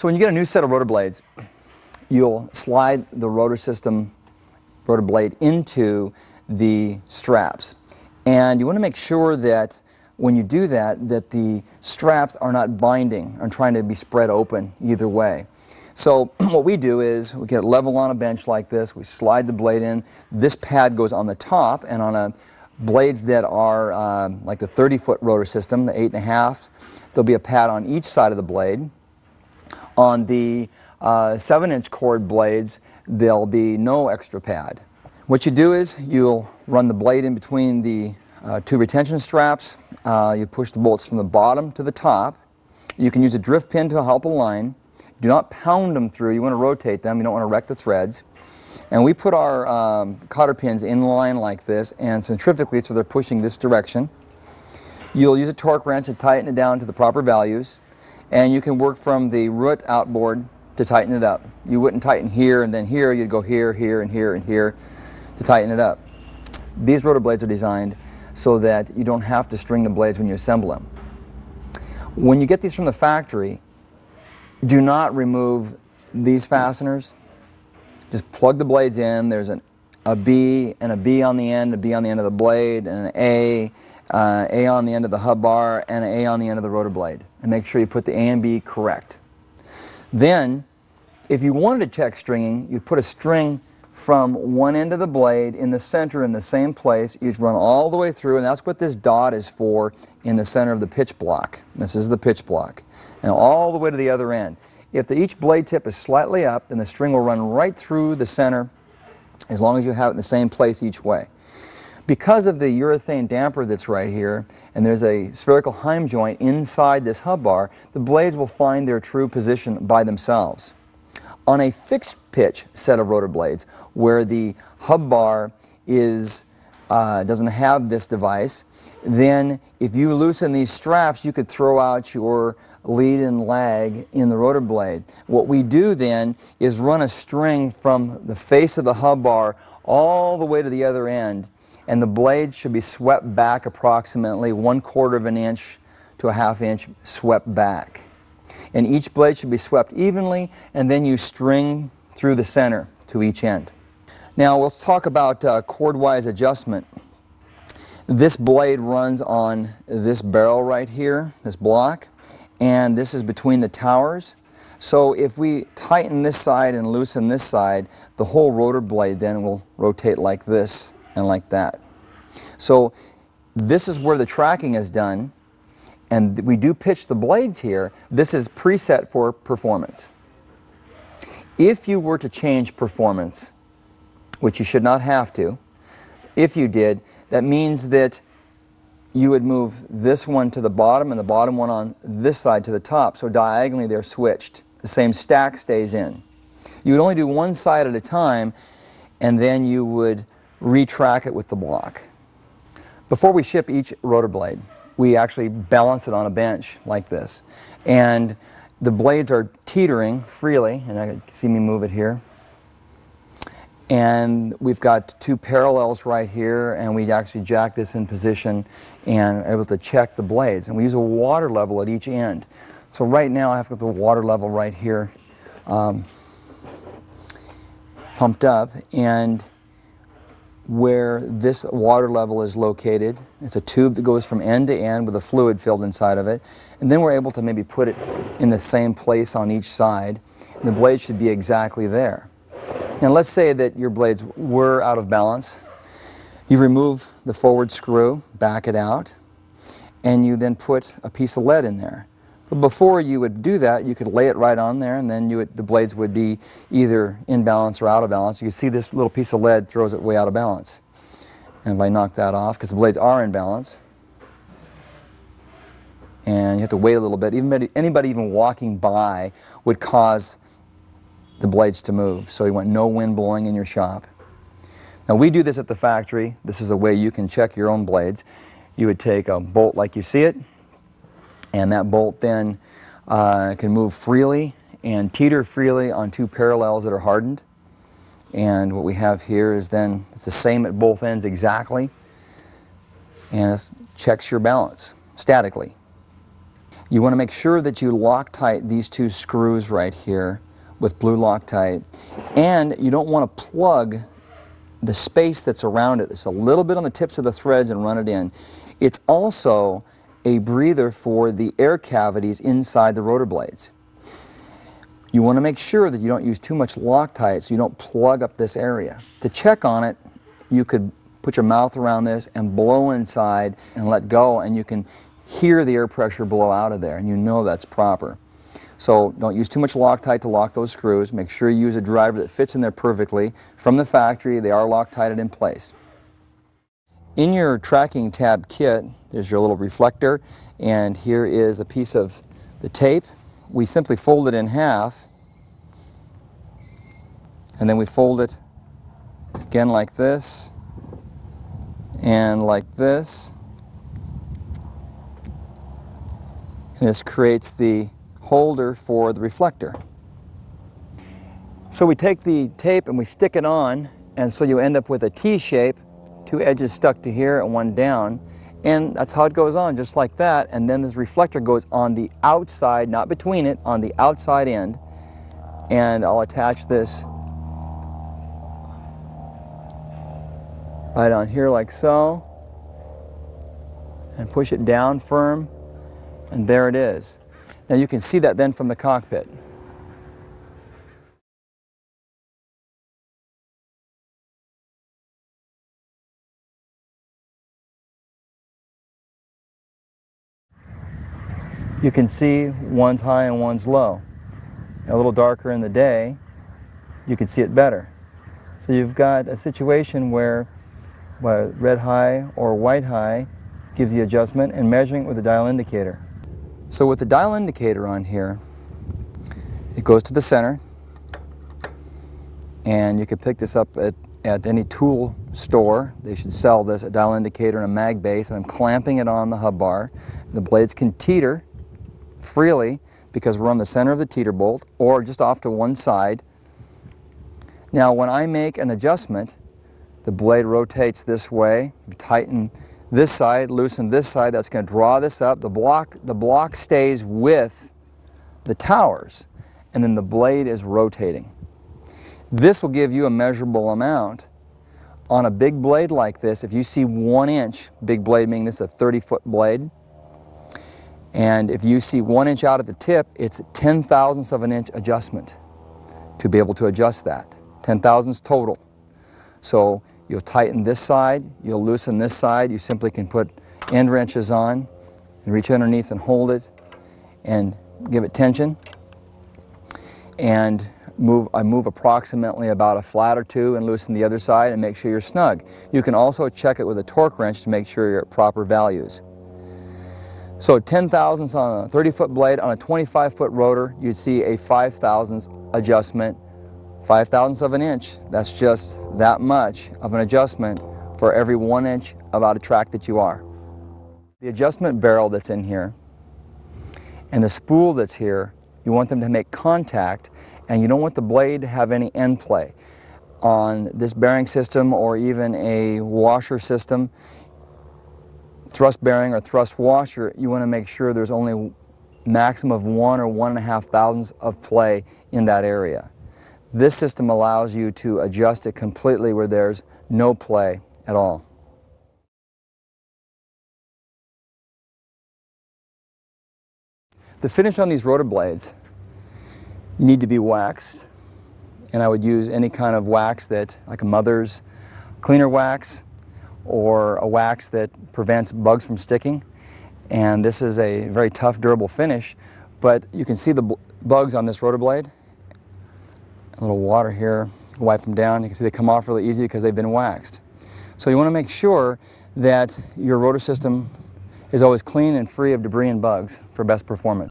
So when you get a new set of rotor blades, you'll slide the rotor system, rotor blade into the straps. And you want to make sure that when you do that, that the straps are not binding and trying to be spread open either way. So what we do is we get level on a bench like this, we slide the blade in, this pad goes on the top and on a blades that are uh, like the 30 foot rotor system, the 8.5, there'll be a pad on each side of the blade. On the uh, 7 inch chord blades, there'll be no extra pad. What you do is you'll run the blade in between the uh, two retention straps. Uh, you push the bolts from the bottom to the top. You can use a drift pin to help align. Do not pound them through. You want to rotate them. You don't want to wreck the threads. And we put our um, cotter pins in line like this and centrifugally so they're pushing this direction. You'll use a torque wrench to tighten it down to the proper values. And you can work from the root outboard to tighten it up. You wouldn't tighten here and then here. You'd go here, here, and here, and here to tighten it up. These rotor blades are designed so that you don't have to string the blades when you assemble them. When you get these from the factory, do not remove these fasteners. Just plug the blades in. There's an, a B and a B on the end, a B on the end of the blade, and an A, uh, A on the end of the hub bar, and an A on the end of the rotor blade. And make sure you put the A and B correct. Then, if you wanted to check stringing, you'd put a string from one end of the blade in the center in the same place. You'd run all the way through, and that's what this dot is for in the center of the pitch block. This is the pitch block. And all the way to the other end. If the, each blade tip is slightly up, then the string will run right through the center as long as you have it in the same place each way. Because of the urethane damper that's right here, and there's a spherical Heim joint inside this hub bar, the blades will find their true position by themselves. On a fixed pitch set of rotor blades, where the hub bar is, uh, doesn't have this device, then if you loosen these straps, you could throw out your lead and lag in the rotor blade. What we do then is run a string from the face of the hub bar all the way to the other end, and the blade should be swept back approximately one quarter of an inch to a half inch swept back. And each blade should be swept evenly, and then you string through the center to each end. Now let's talk about uh, chordwise adjustment. This blade runs on this barrel right here, this block, and this is between the towers. So if we tighten this side and loosen this side, the whole rotor blade then will rotate like this and like that. So this is where the tracking is done, and we do pitch the blades here. This is preset for performance. If you were to change performance, which you should not have to, if you did, that means that you would move this one to the bottom and the bottom one on this side to the top. So diagonally they're switched. The same stack stays in. You would only do one side at a time and then you would retrack it with the block. Before we ship each rotor blade, we actually balance it on a bench like this. And the blades are teetering freely, and I can see me move it here. And we've got two parallels right here, and we actually jack this in position and able to check the blades. And we use a water level at each end. So right now I have the water level right here um, pumped up, and where this water level is located. It's a tube that goes from end to end with a fluid filled inside of it. And then we're able to maybe put it in the same place on each side. And the blade should be exactly there. Now let's say that your blades were out of balance. You remove the forward screw, back it out, and you then put a piece of lead in there. But before you would do that, you could lay it right on there, and then would, the blades would be either in balance or out of balance. You can see this little piece of lead throws it way out of balance. And if I knock that off, because the blades are in balance, and you have to wait a little bit. Even anybody even walking by would cause the blades to move. So you want no wind blowing in your shop. Now we do this at the factory. This is a way you can check your own blades. You would take a bolt like you see it, and that bolt then uh, can move freely and teeter freely on two parallels that are hardened. And what we have here is then, it's the same at both ends exactly, and it checks your balance statically. You want to make sure that you Loctite these two screws right here with blue Loctite. And you don't want to plug the space that's around it. It's a little bit on the tips of the threads and run it in. It's also a breather for the air cavities inside the rotor blades. You want to make sure that you don't use too much Loctite so you don't plug up this area. To check on it, you could put your mouth around this and blow inside and let go and you can hear the air pressure blow out of there and you know that's proper. So don't use too much Loctite to lock those screws. Make sure you use a driver that fits in there perfectly. From the factory, they are Loctited in place. In your tracking tab kit, there's your little reflector, and here is a piece of the tape. We simply fold it in half, and then we fold it again like this, and like this. And this creates the holder for the reflector. So we take the tape and we stick it on and so you end up with a T shape, two edges stuck to here and one down and that's how it goes on just like that and then this reflector goes on the outside, not between it, on the outside end and I'll attach this right on here like so and push it down firm and there it is. Now you can see that then from the cockpit. You can see one's high and one's low. A little darker in the day, you can see it better. So you've got a situation where well, red high or white high gives the adjustment and measuring it with a dial indicator. So with the dial indicator on here, it goes to the center and you can pick this up at, at any tool store. They should sell this, a dial indicator and a mag base, and I'm clamping it on the hub bar. The blades can teeter freely because we're on the center of the teeter bolt or just off to one side. Now when I make an adjustment, the blade rotates this way, tighten this side, loosen this side, that's going to draw this up. The block, the block stays with the towers, and then the blade is rotating. This will give you a measurable amount. On a big blade like this, if you see one inch, big blade meaning this is a 30 foot blade, and if you see one inch out at the tip, it's 10 thousandths of an inch adjustment to be able to adjust that. 10 thousandths total. So You'll tighten this side, you'll loosen this side. You simply can put end wrenches on and reach underneath and hold it and give it tension. And move, I move approximately about a flat or two and loosen the other side and make sure you're snug. You can also check it with a torque wrench to make sure you're at proper values. So 10 thousandths on a 30 foot blade, on a 25 foot rotor, you'd see a 5 thousandths adjustment 5 thousandths of an inch, that's just that much of an adjustment for every one inch of out of track that you are. The adjustment barrel that's in here and the spool that's here, you want them to make contact and you don't want the blade to have any end play. On this bearing system or even a washer system, thrust bearing or thrust washer, you want to make sure there's only maximum of one or one and a half thousandths of play in that area. This system allows you to adjust it completely where there's no play at all. The finish on these rotor blades need to be waxed and I would use any kind of wax that like a mother's cleaner wax or a wax that prevents bugs from sticking and this is a very tough durable finish but you can see the bugs on this rotor blade a little water here, wipe them down. You can see they come off really easy because they've been waxed. So you want to make sure that your rotor system is always clean and free of debris and bugs for best performance.